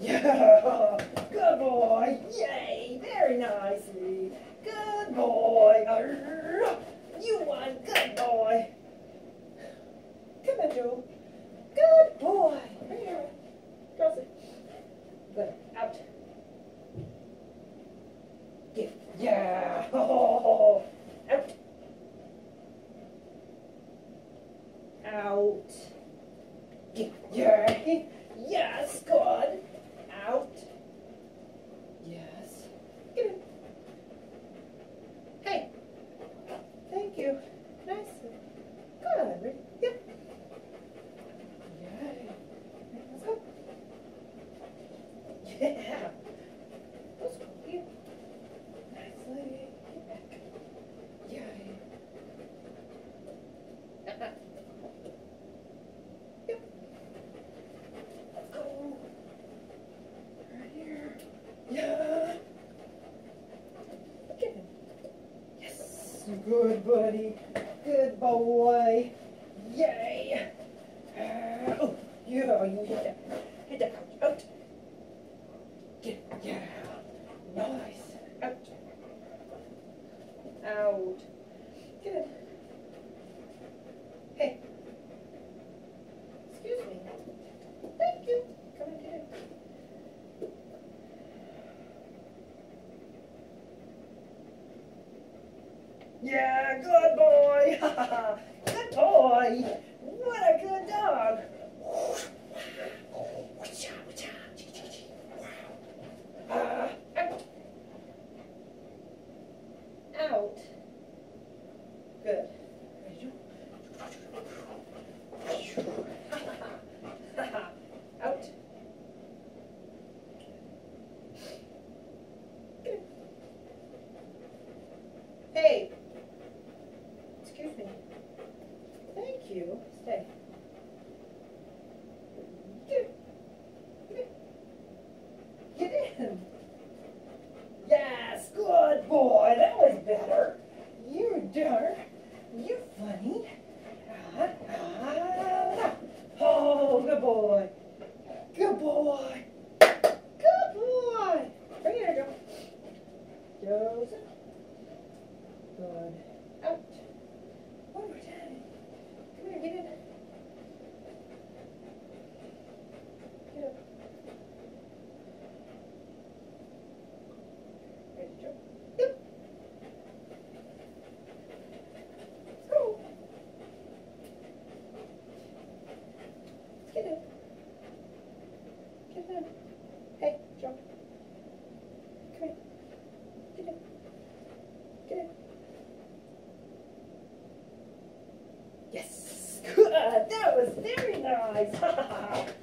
Yeah, good boy. Yay, very nicely. Good boy. Arr, you won, good boy. Come on, Joe. Good boy. Here, cross. Good. Out. Give. Yeah. Oh, out. Out. Give. Yeah. Yes, good. Out. Yes. Good. Hey. Thank you. Nice. Good. Yep. Yay. Let's go. Yeah. Yes. Good, buddy. Good boy. Yay. Uh, oh, yeah, you hit that. Hit that couch. Out. Get, yeah. Nice. Out. Out. Good. Hey. Excuse me. Thank you. Come and get it. Yeah, good boy. good boy. What a good dog. Out. Good. Out. Good. Hey. Excuse me. Stay. Get in. Yes, good boy. That was better. You're. You're funny. Ah, ah. Oh, good boy. Good boy. Good boy. Bring it here, Joe. Joseph. Good. Out. One more time. Come here, get in. Get up. Ready, Joe? Yep. Let's go. Get in. Get in. Hey, Joe. Come here. Get in. Get in. Yes, good. That was very nice.